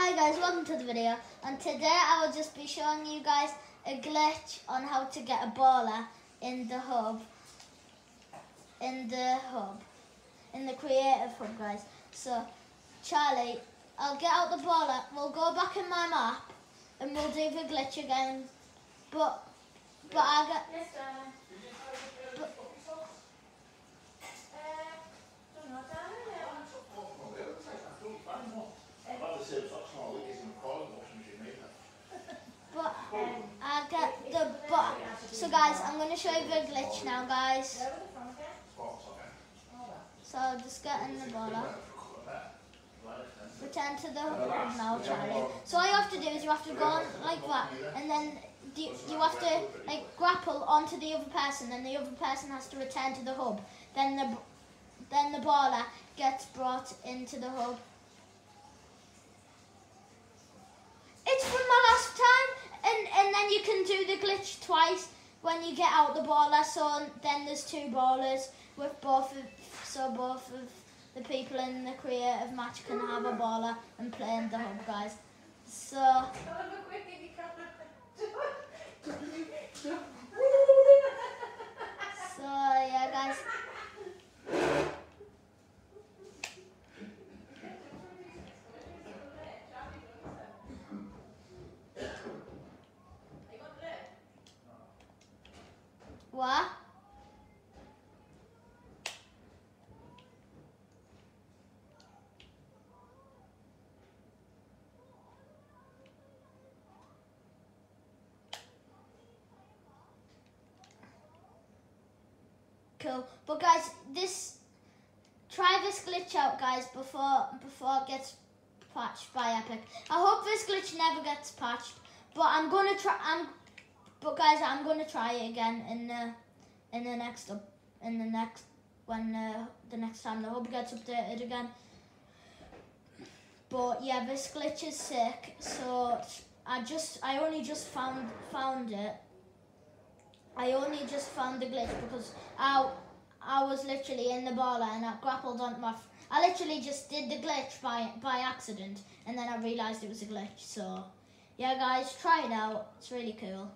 Hi guys, welcome to the video and today I will just be showing you guys a glitch on how to get a baller in the hub. In the hub. In the creative hub guys. So Charlie I'll get out the baller we'll go back in my map and we'll do the glitch again. But but I get but, Uh, don't know, darling. yeah. but I get the but guys I'm gonna show you the glitch now guys so just get in the baller Return to the hub now, Charlie. So all you have to do is you have to go on like that, and then the, you have to like grapple onto the other person, and the other person has to return to the hub. Then the then the baller gets brought into the hub. It's from my last time, and and then you can do the glitch twice when you get out the baller. So then there's two ballers with both of so both of the people in the creative match can have a baller and play in the hub, guys. So look where he got so yeah, guys. Cool. But guys, this try this glitch out, guys, before before it gets patched by Epic. I hope this glitch never gets patched, but I'm gonna try. I'm, but guys, I'm gonna try it again in the in the next up in the next when uh, the next time the hub gets updated again. But yeah, this glitch is sick. So I just I only just found found it. I only just found the glitch because I I was literally in the baller and I grappled onto my. I literally just did the glitch by by accident and then I realised it was a glitch. So yeah, guys, try it out. It's really cool.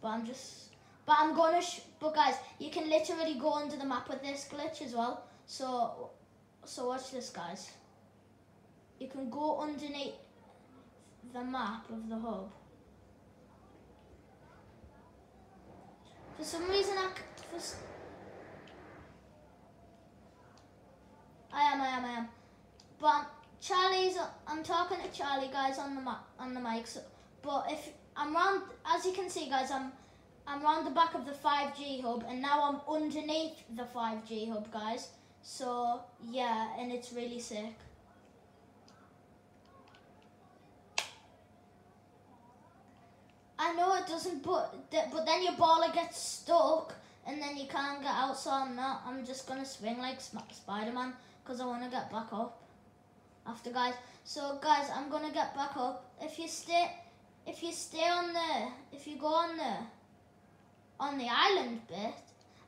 But I'm just. But I'm gonna. Sh- but guys, you can literally go under the map with this glitch as well. So so watch this, guys. You can go underneath the map of the hub. For some reason, I, for, I am, I am, I am. But Charlie's, I'm talking to Charlie, guys, on the on the mic. So, but if I'm round, as you can see, guys, I'm I'm round the back of the 5G hub, and now I'm underneath the 5G hub, guys. So yeah, and it's really sick. I know it doesn't, but but then your baller gets stuck, and then you can't get out. So I'm not. I'm just gonna swing like Sp- Spider-Man because I want to get back up. After guys, so guys, I'm gonna get back up. If you stay, if you stay on the, if you go on the, on the island bit,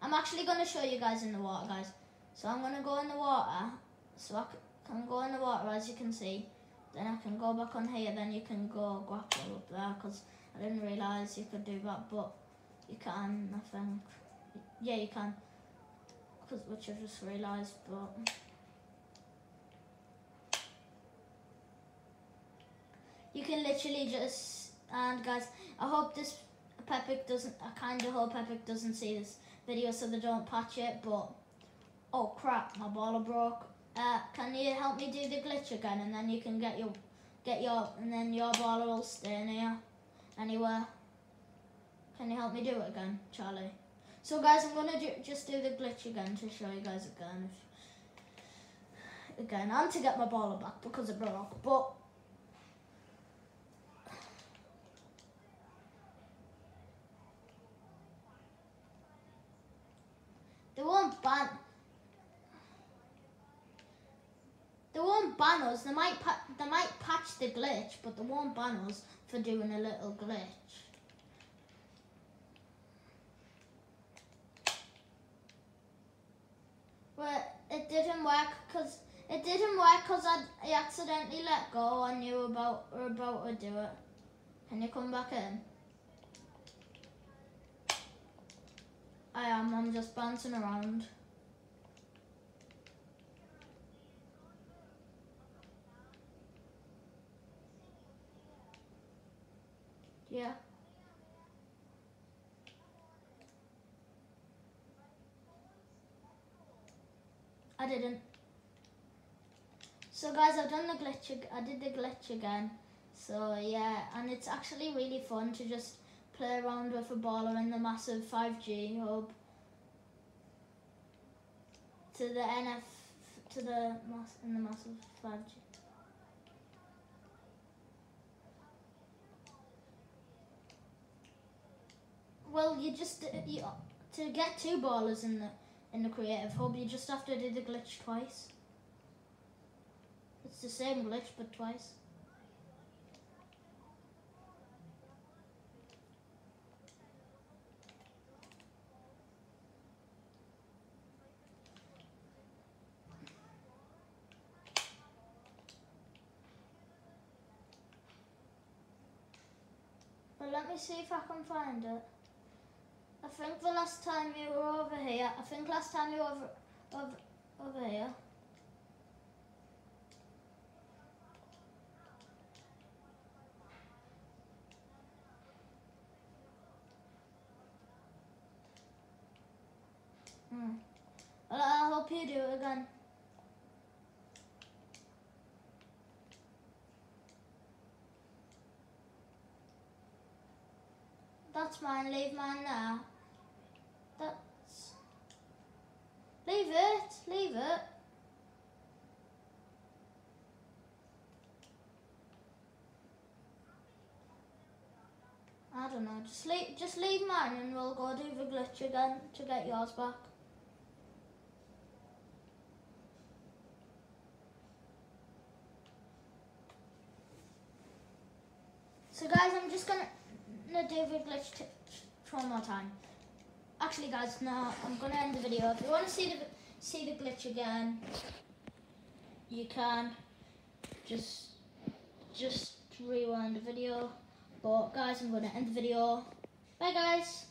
I'm actually gonna show you guys in the water, guys. So I'm gonna go in the water, so I can go in the water as you can see. Then I can go back on here. Then you can go grapple up there because I didn't realise you could do that, but you can, I think. Yeah, you can. Cause, which I just realised, but... You can literally just... And guys, I hope this Epic doesn't... I kind of hope Epic doesn't see this video so they don't patch it, but... Oh crap, my baller broke. Uh, can you help me do the glitch again and then you can get your... Get your... And then your baller will stay in here anywhere. Can you help me do it again, Charlie? So guys, I'm gonna do, just do the glitch again to show you guys again. If, again, and to get my baller back because it broke. But they won't ban. They won't ban us. They might they might glitch, but they won't ban us for doing a little glitch. Well, it didn't work because It didn't work because I, I accidentally let go I knew about, were about to do it. Can you come back in? I am, I'm just bouncing around. Yeah. I didn't. So guys, I've done the glitch. I did the glitch again. So yeah, and it's actually really fun to just play around with a baller in the massive 5G hub. To the NF, to the mass in the massive 5G. Well, you just uh, you, to get two ballers in the in the creative hub, you just have to do the glitch twice. It's the same glitch but twice. But let me see if I can find it. Think the last time you were over here, I think last time you were over, over, over here. Hmm. Well, I hope you do it again. That's mine. Leave mine there. That's. Leave it. Leave it. I don't know. Just leave. Just leave mine, and we'll go do the glitch again to get yours back. So guys, I'm just gonna, do the glitch one more time. Actually, guys, no, I'm gonna end the video. If you want to see the see the glitch again, you can. Just just rewind the video. But guys, I'm gonna end the video. Bye, guys.